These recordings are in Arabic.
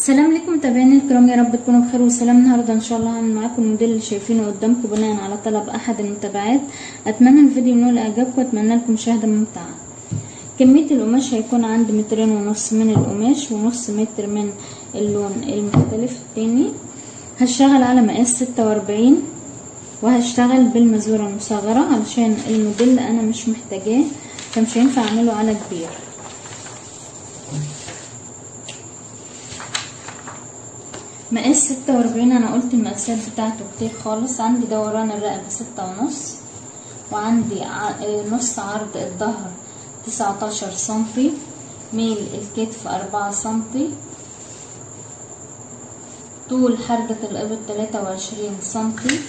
السلام عليكم متابعينا الكرام يا رب تكونوا بخير وسلام. النهارده إن شاء الله هعمل معاكم الموديل اللي شايفينه قدامكم بناء على طلب أحد المتابعات. أتمنى الفيديو ينول اعجابكم وأتمنى لكم مشاهده ممتعة. كمية القماش هيكون عندي مترين ونص من القماش ونص متر من اللون المختلف التاني. هشتغل على مقاس ستة وأربعين وهشتغل بالمزورة المصغرة علشان الموديل أنا مش محتاجاه فمش هينفع أعمله على كبير. مقاس ستة وأربعين أنا قلت المقاسات بتاعته كتير خالص. عندي دوران الرقبة ستة ونص وعندي نص عرض الظهر تسعتاشر سنتي ميل الكتف أربعة سنتي طول حردة الإبط تلاتة وعشرين سنتي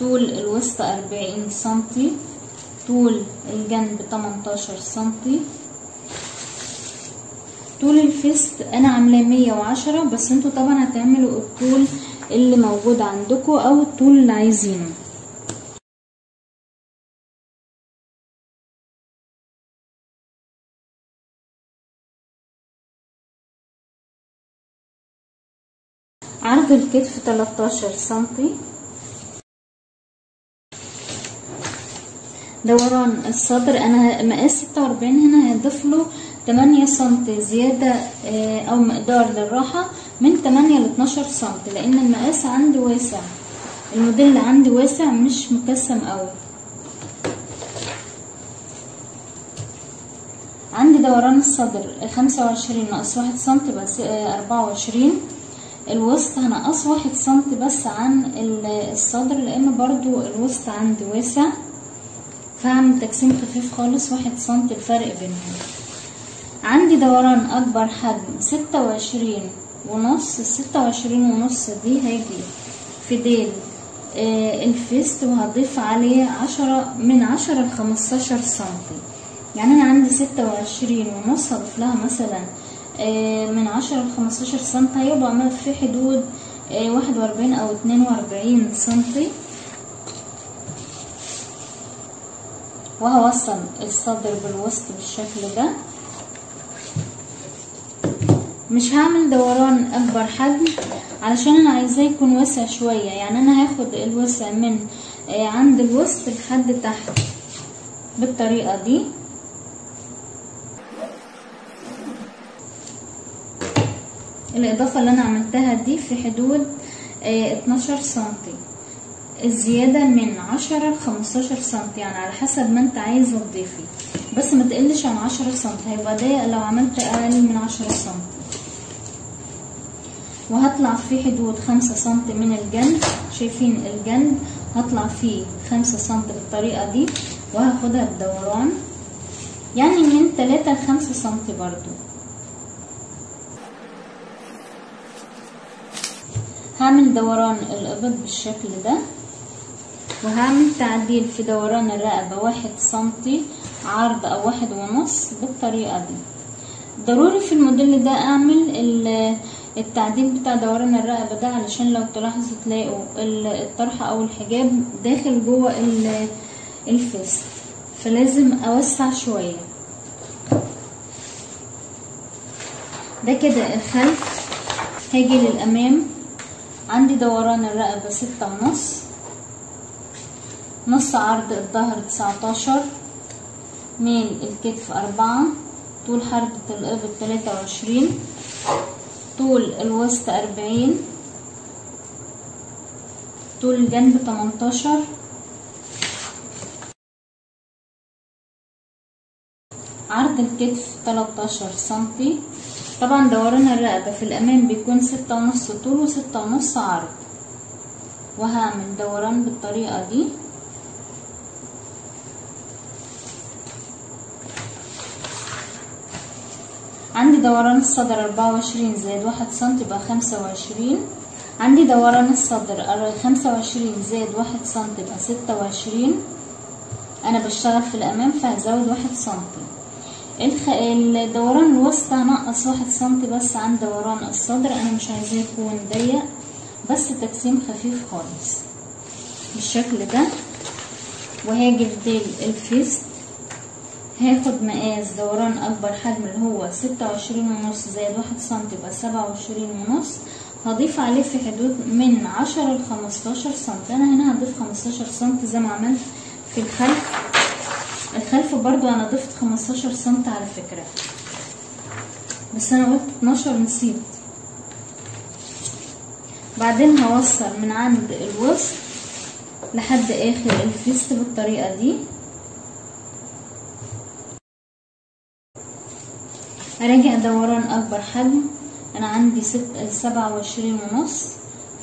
طول الوسط أربعين سنتي طول الجنب تمنتاشر سنتي. طول الفيست أنا عاملاه مية وعشرة بس أنتوا طبعا هتعملوا الطول اللي موجود عندكم أو الطول اللي عايزينه عرض الكتف تلاتاشر سنتي. دوران الصدر أنا مقاس ستة وأربعين هنا هضيف له تمانية سنتي زيادة أو مقدار للراحة من تمانية لاتناشر سنتي لأن المقاس عندي واسع. الموديل عندي واسع مش مكسم قوي عندي دوران الصدر خمسة وعشرين ناقص واحد سنتي بس أربعة وعشرين. الوسط هنقص واحد سنتي بس عن الصدر لأن برضو الوسط عندي واسع. فهعمل تقسيم خفيف خالص واحد سنتي الفرق بينهم. عندي دوران أكبر حجم ستة وعشرين ونص الستة وعشرين ونص دي هيجي في ديل آه الفيست وهضيف عليه عشرة من عشرة لخمستاشر سنتي يعني أنا عندي ستة وعشرين ونص هضيف لها مثلا آه من عشرة لخمستاشر سنتي هيبقى في حدود آه واحد وأربعين أو اتنين وأربعين سنتي وهوصل الصدر بالوسط بالشكل ده. مش هعمل دوران أكبر حجم علشان أنا عايزاه يكون واسع شوية. يعني أنا هاخد الوسع من آه عند الوسط لحد تحت بالطريقة دي. الإضافة اللي أنا عملتها دي في حدود آه اتناشر سنتي. الزيادة من عشرة لخمستاشر سنتي يعني على حسب ما انت عايزة تضيفي. بس ما تقلش عن عشرة سنتي هيبقى ضيق لو عملت أقل من عشرة سنتي وهطلع في حدود خمسة سنتي من الجنب شايفين الجنب هطلع فيه خمسة سنتي بالطريقة دي وهاخدها بدوران. يعني من تلاتة لخمسة سنتي برضو. هعمل دوران الابط بالشكل ده. وهعمل تعديل في دوران الرقبة واحد سنتي عرض أو واحد ونص بالطريقة دي. ضروري في الموديل ده أعمل التعديل بتاع دوران الرقبة ده علشان لو تلاحظوا تلاقوا الطرحة أو الحجاب داخل جوه الفيست فلازم أوسع شوية. ده كده الخلف. هاجي للأمام. عندي دوران الرقبة ستة ونص. نص عرض الظهر تسعتاشر ميل الكتف أربعة طول حردة الإبط تلاتة وعشرين طول الوسط أربعين طول الجنب تمنتاشر. عرض الكتف تلاتاشر سنتي. طبعا دوران الرقبة في الأمام بيكون ستة ونص طول وستة ونص عرض. وهعمل دوران بالطريقة دي. عندي دوران الصدر أربعة وعشرين زائد واحد سنتي يبقى خمسة وعشرين. عندي دوران الصدر خمسة وعشرين زائد واحد سنتي يبقى ستة وعشرين. أنا بشتغل في الأمام فهزود واحد الخ... الدوران الوسط هنقص واحد سنتي بس عن دوران الصدر. أنا مش عايزاه يكون ضيق بس تقسيم خفيف خالص. بالشكل ده وهاجي في ديل الفيست. هاخد مقاس دوران أكبر حجم اللي هو ستة وعشرين ونص زائد واحد سنتي يبقى سبعة وعشرين ونص. هضيف عليه في حدود من عشرة لخمستاشر سنتي أنا هنا هضيف خمستاشر سنتي زي ما عملت في الخلف. الخلف برضو أنا ضفت خمستاشر سنتي على فكرة. بس أنا قلت اتناشر نسيت. بعدين هوصل من عند الوسط لحد آخر الفيست بالطريقة دي. أراجع دوران أكبر حجم. أنا عندي ست سبعة وعشرين ونص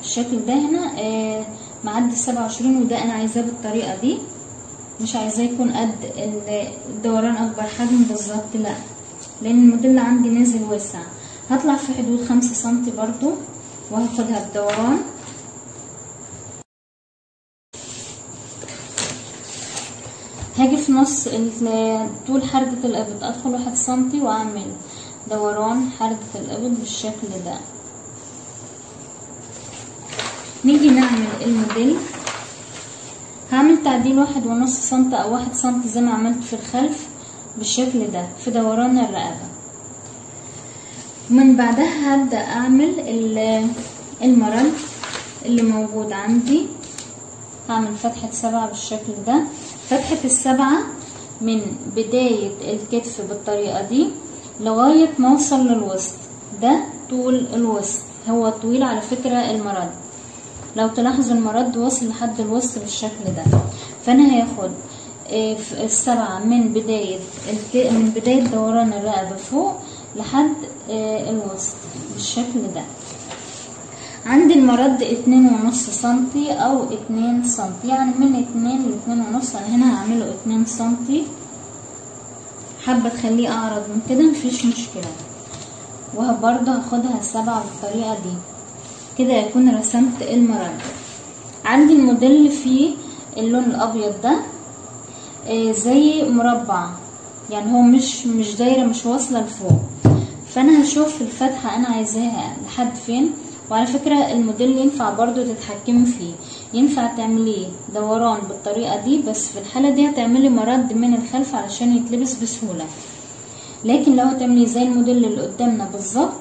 الشكل ده هنا. آه معدي السبعة وعشرين وده أنا عايزاه بالطريقة دي. مش عايزاه يكون قد الدوران أكبر حجم بالظبط لا. لأن الموديل عندي نازل واسع. هطلع في حدود خمسة سنتي برضو وهاخدها بدوران. هاجي في نص طول حردة الابط أدخل واحد سنتي وأعمل دوران حردة الابط بالشكل ده. نيجي نعمل الموديل. هعمل تعديل واحد ونص سنتي أو واحد سنتي زي ما عملت في الخلف بالشكل ده في دوران الرقبة. من بعدها هبدأ أعمل المرل اللي موجود عندي. هعمل فتحة سبعة بالشكل ده. فتحة السبعة من بداية الكتف بالطريقة دي لغاية ما اوصل للوسط. ده طول الوسط. هو طويل على فكرة المرد. لو تلاحظوا المرد وصل لحد الوسط بالشكل ده. فأنا هاخد السبعة من بداية من بداية دوران الرقبة فوق لحد الوسط بالشكل ده. عندي المرد اتنين ونص سنتي أو اتنين سنتي يعني من اتنين لاتنين ونص أنا هنا هعمله اتنين سنتي. حابة تخليه أعرض من كده؟ مفيش مشكلة. وبرضه هاخدها سبعة بالطريقة دي. كده يكون رسمت المرد. عندي الموديل فيه اللون الأبيض ده آه زي مربع. يعني هو مش مش دايرة مش واصلة لفوق. فأنا هشوف الفتحة أنا عايزاها لحد فين. وعلى فكرة الموديل ينفع برضو تتحكمي فيه. ينفع تعمليه دوران بالطريقة دي بس في الحالة دي هتعملي مرد من الخلف علشان يتلبس بسهولة. لكن لو هتعمليه زي الموديل اللي قدامنا بالظبط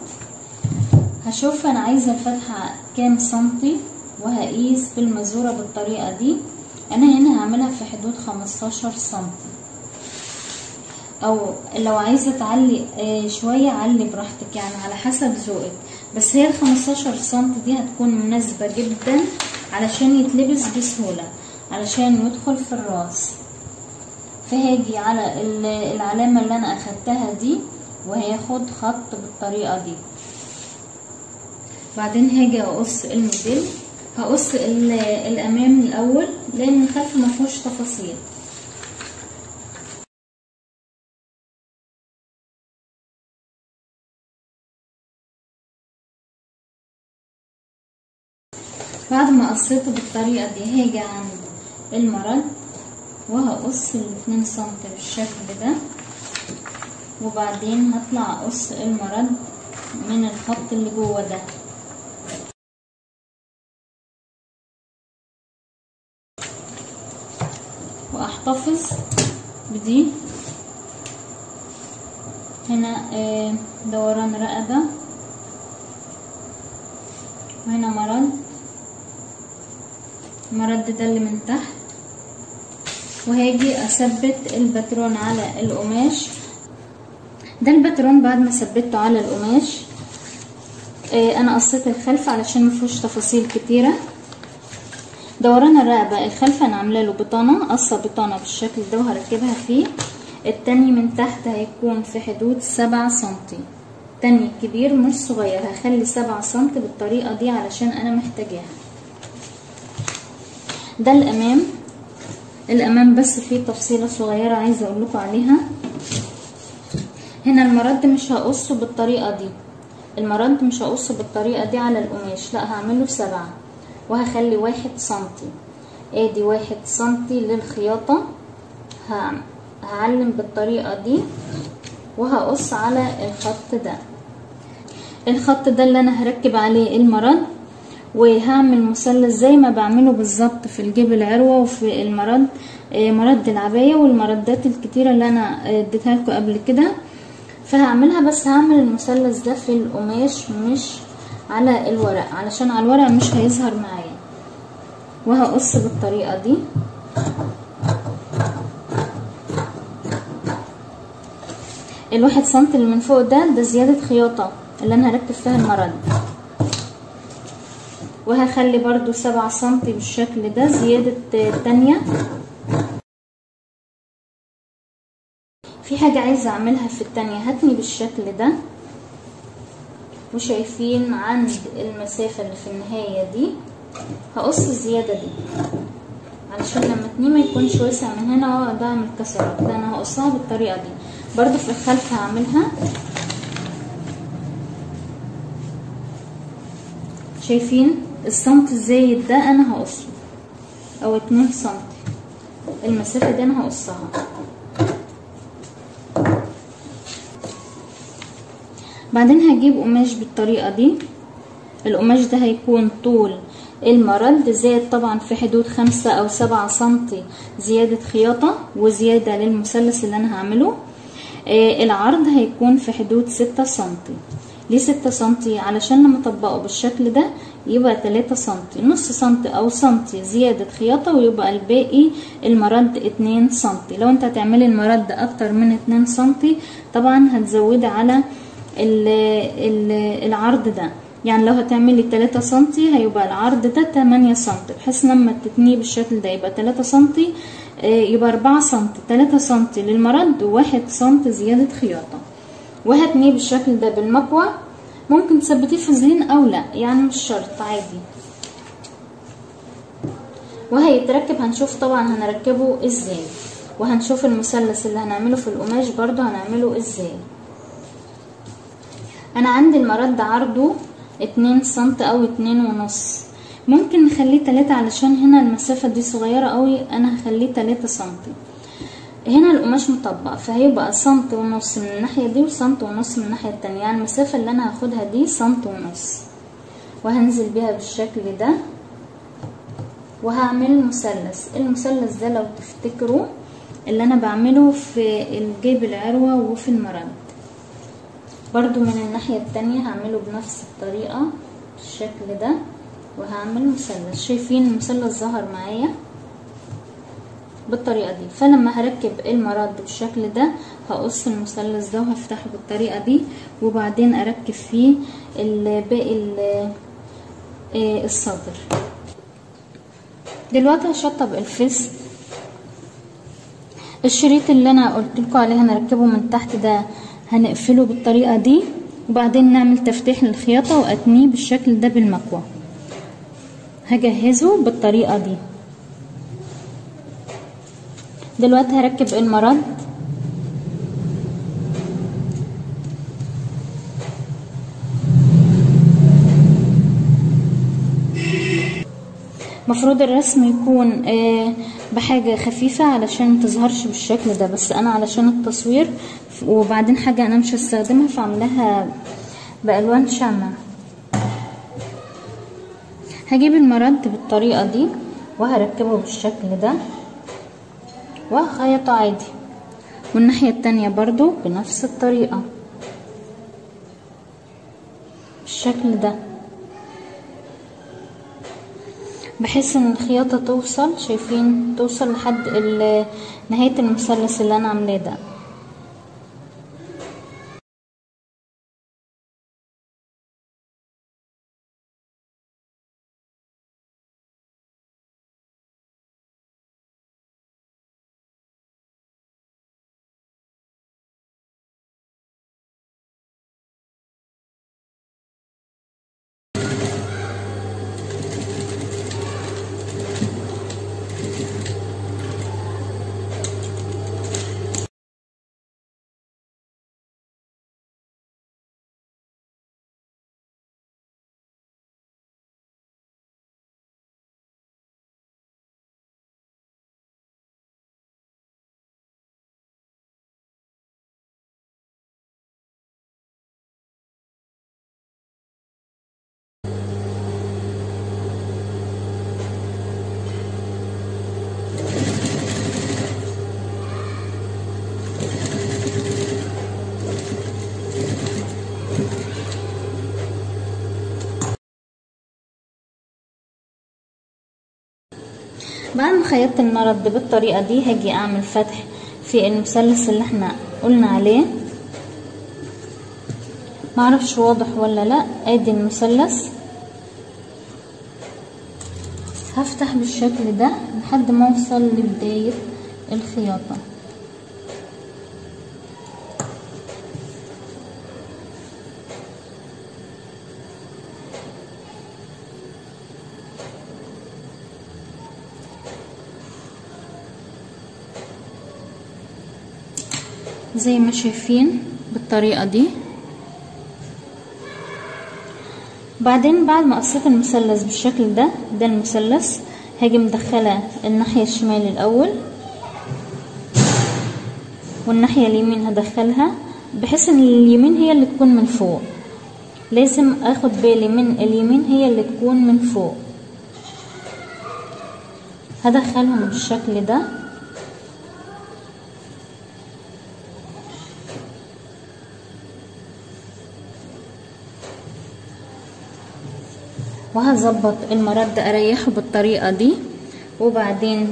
هشوف أنا عايزة الفتحة كام سنتي وهقيس بالمزورة بالطريقة دي. أنا هنا هعملها في حدود خمستاشر سنتي. أو لو عايزة تعلي شوية علي براحتك يعني على حسب ذوقك. بس هي الخمستاشر سنتي دي هتكون مناسبة جدا علشان يتلبس بسهولة علشان يدخل في الراس. فهاجي على العلامة اللي أنا أخدتها دي وهياخد خط بالطريقة دي. بعدين هاجي أقص الموديل. هقص الأمام الأول لأن الخلف مفيهوش تفاصيل. بعد ما قصيته بالطريقة دي هاجي عند المرد وهقص الاتنين سنتي بالشكل ده. وبعدين هطلع أقص المرد من الخط اللي جوه ده. وأحتفظ بدي. هنا دوران رقبة. وهنا مرد ده اللي من تحت. وهاجي أثبت الباترون على القماش. ده الباترون بعد ما ثبته على القماش. آه أنا قصيت الخلف علشان مفيهوش تفاصيل كتيرة. دوران الرقبة. الخلف أنا عاملة له بطانة قصة بطانة بالشكل ده وهركبها فيه. التاني من تحت هيكون في حدود سبعة سنتي. تاني كبير مش صغير هخلي سبعة سنتي بالطريقة دي علشان أنا محتاجاها. ده الأمام. الأمام بس فيه تفصيلة صغيرة عايزة أقول لكم عليها. هنا المرد مش هقصه بالطريقة دي. المرد مش هقصه بالطريقة دي على القماش. لا هعمله سبعة. وهخلي واحد سنتي. آدي واحد سنتي للخياطة. هعلم بالطريقة دي. وهقص على الخط ده. الخط ده اللي أنا هركب عليه المرد. وهعمل مثلث زي ما بعمله بالظبط في الجيب العروة وفي المرد آه، مرد العباية والمردات الكتيرة اللي أنا اديتها لكم قبل كده. فهعملها بس هعمل المثلث ده في القماش مش على الورق علشان على الورق مش هيظهر معايا. وهقص بالطريقة دي. الواحد سنتي اللي من فوق ده ده زيادة خياطة اللي أنا هركب فيها المرد. وهخلي برضو سبعة سنتي بالشكل ده زيادة تانية. في حاجة عايزة أعملها في التانية هتني بالشكل ده. وشايفين عند المسافة اللي في النهاية دي. هقص الزيادة دي. علشان لما اتني ما يكونش واسع من هنا واقعد اعمل كسرات لا أنا هقصها بالطريقة دي. برضو في الخلف هعملها. شايفين؟ السنتي الزايد ده أنا هقصه أو اتنين سنتي المسافة دي أنا هقصها. بعدين هجيب قماش بالطريقة دي. القماش ده هيكون طول. المرد زائد طبعا في حدود خمسة أو سبعة سنتي زيادة خياطة وزيادة للمثلث اللي أنا هعمله. آه العرض هيكون في حدود ستة سنتي ليه ستة سنتي علشان لما اطبقه بالشكل ده يبقى تلاتة سنتي. نص سنتي أو سنتي زيادة خياطة ويبقى الباقي المرد اتنين سنتي. لو انت هتعملي المرد أكتر من اتنين سنتي طبعا هتزودي على ال ال العرض ده. يعني لو هتعملي تلاتة سنتي هيبقى العرض ده تمانية سنتي بحيث لما تتنيه بالشكل ده يبقى تلاتة سنتي يبقى أربعة سنتي. تلاتة سنتي للمرد وواحد سنتي زيادة خياطة. وهتنيه بالشكل ده بالمكوى ممكن تثبتيه في زين أو لا يعني مش شرط عادي. وهيتركب هنشوف طبعا هنركبه إزاي. وهنشوف المثلث اللي هنعمله في القماش برضو هنعمله إزاي. أنا عندي المرد عرضه اتنين سنت أو اتنين ونص. ممكن نخليه تلاتة علشان هنا المسافة دي صغيرة قوي أنا هخليه تلاتة سنتي هنا القماش مطبق فهيبقى سنت ونص من الناحية دي وسنت ونص من الناحية التانية. يعني المسافة اللي أنا هاخدها دي سنت ونص. وهنزل بيها بالشكل ده. وهعمل مثلث. المثلث ده لو تفتكروا اللي أنا بعمله في الجيب العروة وفي المرد. برضو من الناحية التانية هعمله بنفس الطريقة بالشكل ده. وهعمل مثلث. شايفين المثلث ظهر معايا؟ بالطريقة دي. فلما هركب المرد بالشكل ده هقص المثلث ده وهفتحه بالطريقة دي وبعدين أركب فيه باقي الصدر. دلوقتي هشطب الفست الشريط اللي أنا قلت لكم عليه هنركبه من تحت ده هنقفله بالطريقة دي وبعدين نعمل تفتيح للخياطة وأتنيه بالشكل ده بالمكوى هجهزه بالطريقة دي. دلوقتي هركب المرد مفروض الرسم يكون آه بحاجة خفيفة علشان متظهرش بالشكل ده بس أنا علشان التصوير وبعدين حاجة أنا مش هستخدمها فعملها بألوان شمع هجيب المرد بالطريقة دي وهركبه بالشكل ده. وهخيطه عادي. والناحية التانية برضو بنفس الطريقة. بالشكل ده. بحيث إن الخياطة توصل شايفين توصل لحد نهاية المثلث اللي أنا عاملاه ده. بعد ما خيطت المرد بالطريقة دي هاجي أعمل فتح في المثلث اللي إحنا قلنا عليه. معرفش واضح ولا لأ. أدي المثلث. هفتح بالشكل ده لحد ما أوصل لبداية الخياطة. زي ما شايفين بالطريقة دي. بعدين بعد ما قصيت المثلث بالشكل ده ده المثلث هاجي مدخلة الناحية الشمال الأول والناحية اليمين هدخلها بحيث إن اليمين هي اللي تكون من فوق. لازم آخد بالي من اليمين هي اللي تكون من فوق. هدخلهم بالشكل ده. وهظبط المرد أريحه بالطريقة دي؟ وبعدين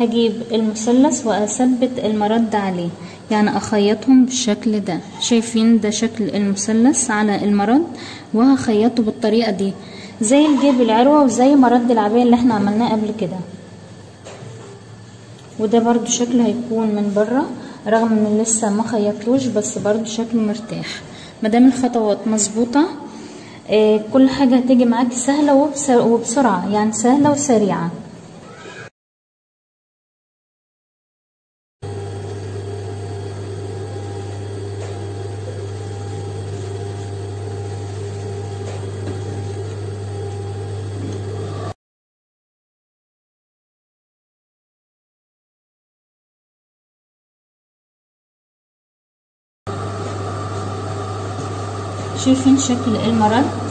هجيب المثلث وأثبت المرد عليه. يعني أخيطهم بالشكل ده. شايفين ده شكل المثلث على المرد؟ وهخيطه بالطريقة دي. زي الجيب العروة وزي مرد العباية اللي إحنا عملناه قبل كده. وده برضو شكله هيكون من بره رغم ان لسه ما خيطلوش بس برضو شكله مرتاح. مادام الخطوات مظبوطة كل حاجة هتيجي معاكي سهلة وبسرعة يعني سهلة وسريعة. شايفين شكل المرد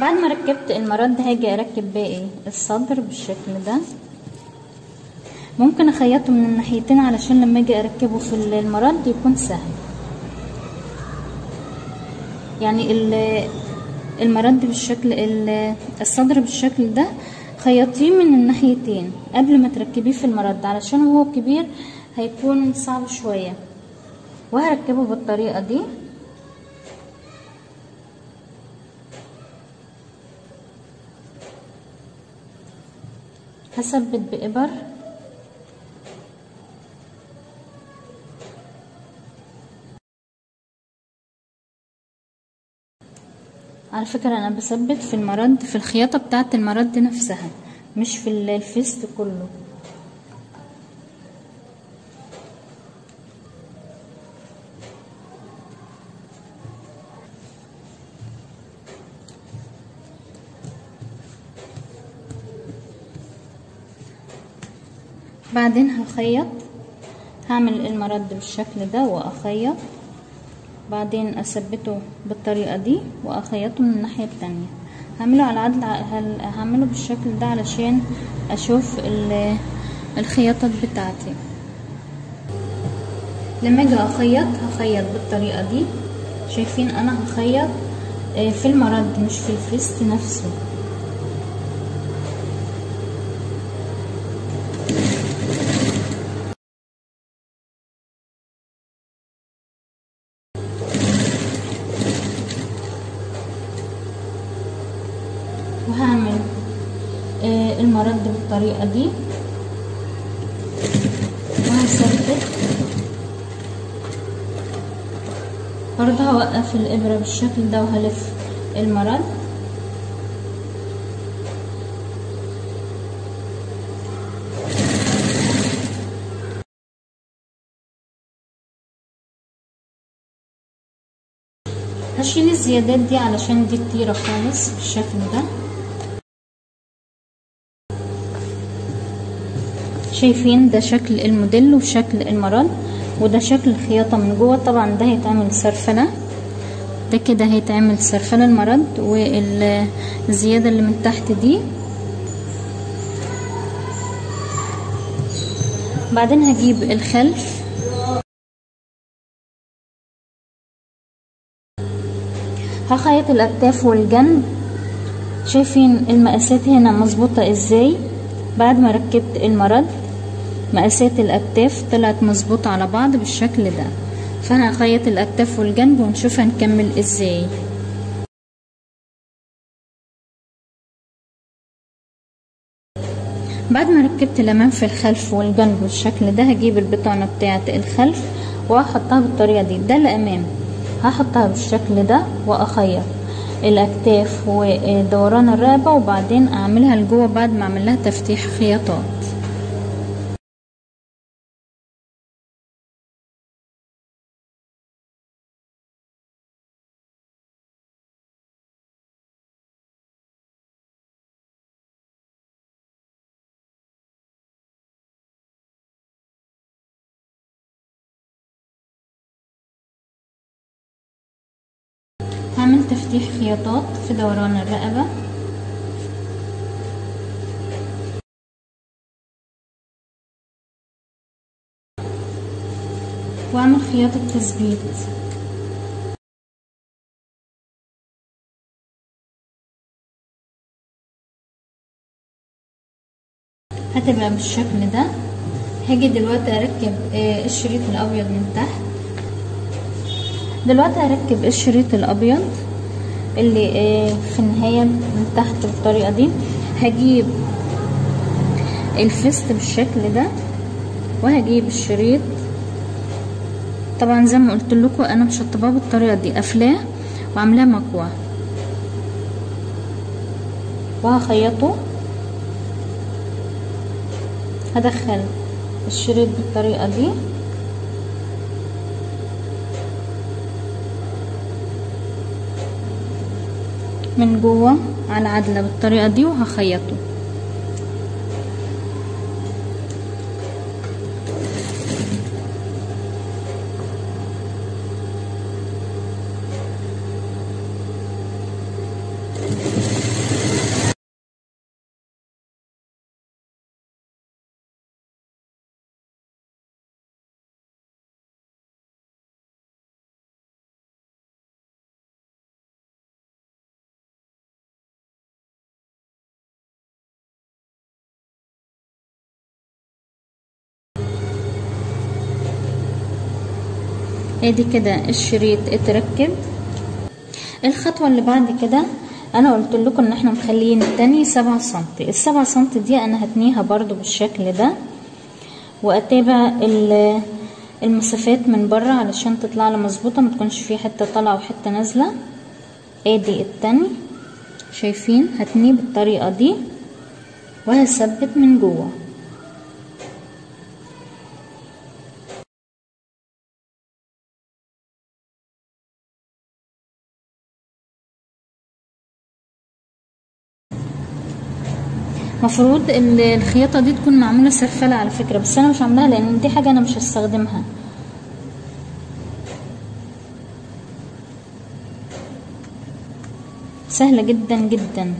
بعد ما ركبت المرد هاجي اركب باقي الصدر بالشكل ده. ممكن اخيطه من الناحيتين علشان لما أجي اركبه في المرد يكون سهل. يعني المرد بالشكل الصدر بالشكل ده خيطيه من الناحيتين قبل ما تركبيه في المرد علشان هو كبير هيكون صعب شوية. وهركبه بالطريقة دي. هثبت بإبر على فكرة أنا بثبت في المرد في الخياطة بتاعة المرد نفسها مش في الفيست كله. بعدين هخيط. هعمل المرد بالشكل ده وأخيط. بعدين أثبته بالطريقة دي وأخيطه من الناحية التانية. هعمله على عدل هعمله بالشكل ده علشان أشوف الخياطات بتاعتي. لما أجي أخيط هخيط بالطريقة دي. شايفين أنا هخيط في المرد مش في الفريست نفسه وهعمل آه المرد بالطريقة دي. وهثبت برضه هوقف الإبرة بالشكل ده وهلف المرد هشيل الزيادات دي علشان دي كتيرة خالص بالشكل ده. شايفين ده شكل الموديل وشكل المرد وده شكل الخياطة من جوه. طبعا ده هيتعمل سرفلة ده كده هيتعمل سرفلة المرد والزيادة اللي من تحت دي. بعدين هجيب الخلف. هخيط الأكتاف والجنب. شايفين المقاسات هنا مظبوطة إزاي؟ بعد ما ركبت المرد مقاسات الأكتاف طلعت مظبوطة على بعض بالشكل ده. فأنا هخيط الأكتاف والجنب ونشوف هنكمل إزاي. بعد ما ركبت الأمام في الخلف والجنب بالشكل ده هجيب البطانة بتاعة الخلف وهحطها بالطريقة دي. ده الأمام. هحطها بالشكل ده وأخيط الأكتاف ودوران الرقبة وبعدين أعملها لجوه بعد ما أعمل لها تفتيح خياطات تفتيح خياطات في دوران الرقبة. وأعمل خياطة تثبيت هتبقى بالشكل ده. هاجي دلوقتي أركب الشريط الأبيض من تحت. دلوقتي هركب الشريط الأبيض. اللي في النهاية من تحت بالطريقة دي. هجيب الفست بالشكل ده وهجيب الشريط. طبعا زي ما قلت لكم أنا مشطباه بالطريقة دي قافلاه وعاملاه مكوى وهخيطه. هدخل الشريط بالطريقة دي. من جوه على العدلة بالطريقة دي وهخيطه. ادي كده الشريط اتركب. الخطوة اللي بعد كده أنا قلت لكم إن إحنا مخليين التاني سبعة سنتي السبعة سنتي دي أنا هتنيها برضو بالشكل ده وأتابع المسافات من بره علشان تطلع لي مظبوطة ما تكونش في حتة طالعة وحتة نازلة. آدي التاني. شايفين؟ هتنيه بالطريقة دي. وهثبت من جوه. مفروض الخياطة دي تكون معمولة سرفلة على فكرة بس أنا مش عاملاها لأن دي حاجة أنا مش هستخدمها. سهلة جدا جدا.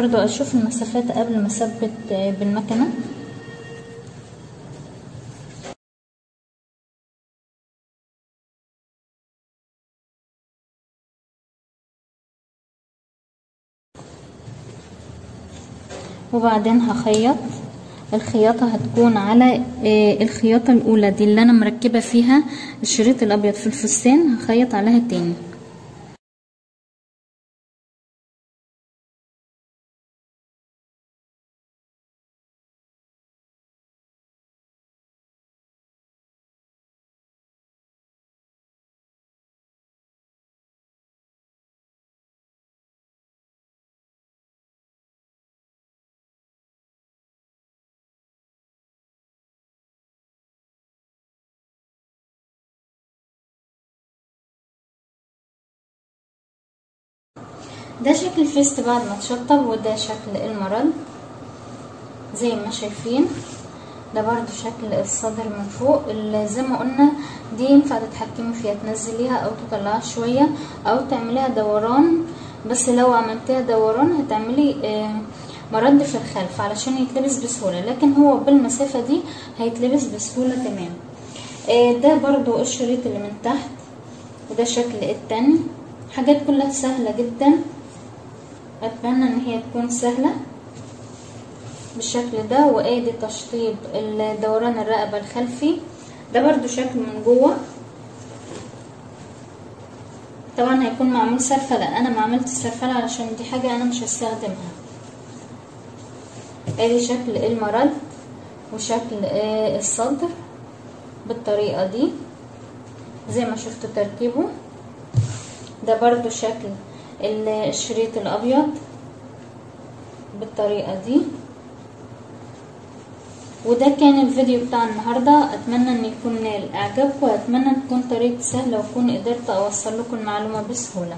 برضو أشوف المسافات قبل ما أثبت بالمكنة. وبعدين هخيط. الخياطة هتكون على الخياطة الأولى دي اللي أنا مركبة فيها الشريط الأبيض في الفستان هخيط عليها تاني. ده شكل الفيست بعد ما اتشطب وده شكل المرد زي ما شايفين. ده برضو شكل الصدر من فوق اللي زي ما قلنا دي ينفع تتحكمي فيها تنزليها أو تطلعها شوية أو تعمليها دوران. بس لو عملتها دوران هتعملي آه مرد في الخلف علشان يتلبس بسهولة. لكن هو بالمسافة دي هيتلبس بسهولة تمام. آه ده برضو الشريط اللي من تحت وده شكل التاني. حاجات كلها سهلة جدا. أتمنى إن هي تكون سهلة بالشكل ده وآدي تشطيب دوران الرقبة الخلفي. ده برضو شكل من جوه. طبعا هيكون معمول سرفلة أنا ما عملت سرفلة علشان دي حاجة أنا مش هستخدمها. آدي شكل المرد وشكل الصدر بالطريقة دي زي ما شفتوا تركيبه. ده برضو شكل الشريط الأبيض بالطريقة دي. وده كان الفيديو بتاع النهاردة. أتمنى إن يكون اعجابكم وأتمنى تكون طريقتي سهلة وأكون قدرت أوصل لكم المعلومة بسهولة.